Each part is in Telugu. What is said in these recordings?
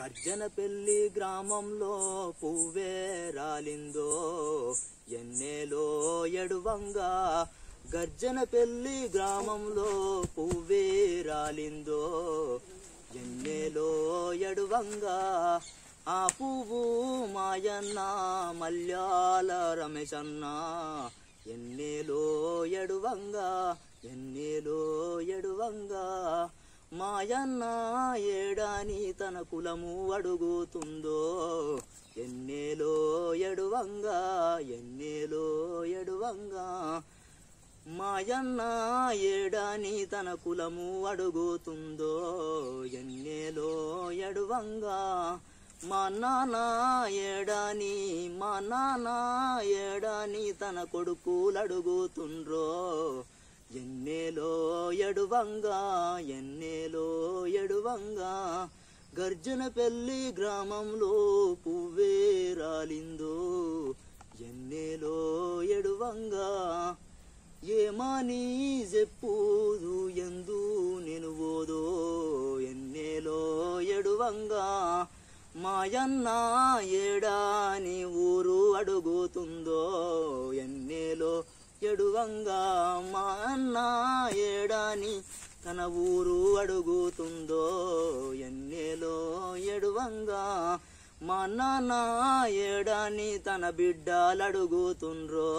గర్జనపెల్లి గ్రామంలో పువ్వే రాలిందో ఎన్నేలో ఎడువంగా గర్జనపెల్లి గ్రామంలో పువ్వే రాలిందో ఎన్నేలో ఎడువంగా ఆ పువ్వు మాయన్న మల్యాల రమేశన్న. ఎన్నేలో ఎడువంగా ఎన్నేలో ఎడువంగా మాయన్న ఏడాని తన కులము అడుగుతుందో ఎన్నేలో ఎడువంగా ఎన్నేలో ఎడువంగా. మాయన్న ఏడాని తన కులము అడుగుతుందో ఎన్నేలో ఎడువంగా. మా నాన్న ఏడాని మా నాన్న ఏడాని తన కొడుకులు అడుగుతుండ్రో ఎన్నేలో ఎడువంగా ఎన్నేలో ఎడువంగా గర్జన పెళ్ళి గ్రామంలో పువ్వే రాలిందో. ఎన్నేలో ఎడువంగా నీ చెప్పుదు ఎందు నేను ఓదో. ఎన్నేలో ఎడువంగా మాయన్న ఏడాని ఊరు అడుగుతుందో. ఎడువంగా మా అన్న ఏడాని తన ఊరు అడుగుతుందో ఎన్నేలో ఎడువంగా మా నాన్న ఏడాని తన బిడ్డలు అడుగుతుండ్రో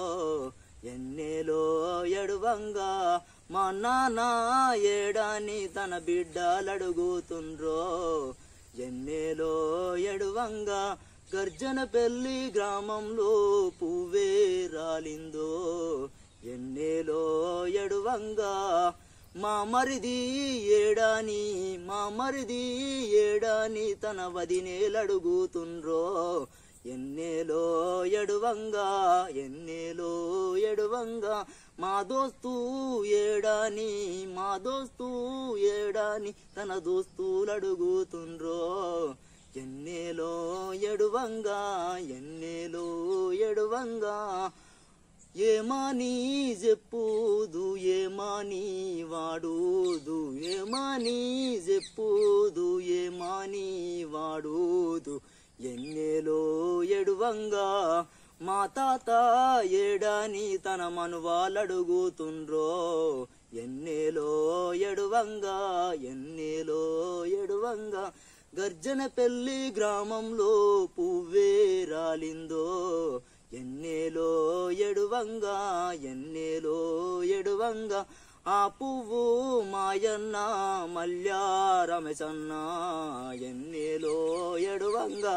ఎన్నేలో ఎడువంగా మా నాన్న ఏడాని తన బిడ్డలు అడుగుతుండ్రో ఎన్నేలో ఎడువంగా గర్జన పెళ్ళి గ్రామంలో పువ్వే రాలిందో ఎన్నేలో ఎడువంగా మా మరిది ఏడాని మా మరిది ఏడాని తన వదినేలడుగుతుండ్రో ఎన్నేలో ఎడువంగా ఎన్నేలో ఎడువంగా మా దోస్తు ఏడాని మా దోస్తు ఏడాని తన దోస్తులు అడుగుతుండ్రో ఎన్నేలో ఎడువంగా ఎన్నేలో ఎడువంగా ఏమని చెప్పుదు ఏమని వాడుదు ఏమని చెప్పుదు ఏమని వాడూదు. ఎన్నెలో ఎడువంగా మా తాత ఏడని తన మనువాలడుగుతుండ్రో. ఎన్నెలో ఎడువంగా ఎన్నెలో ఎడువంగా గర్జన పెళ్ళి గ్రామంలో పువ్వే రాలిందో. ఎన్నేలో ఎడువంగా ఎన్నేలో ఎడువంగా ఆ పువ్వు మాయన్న మల్యా రమేశన్న ఎన్నేలో ఎడువంగా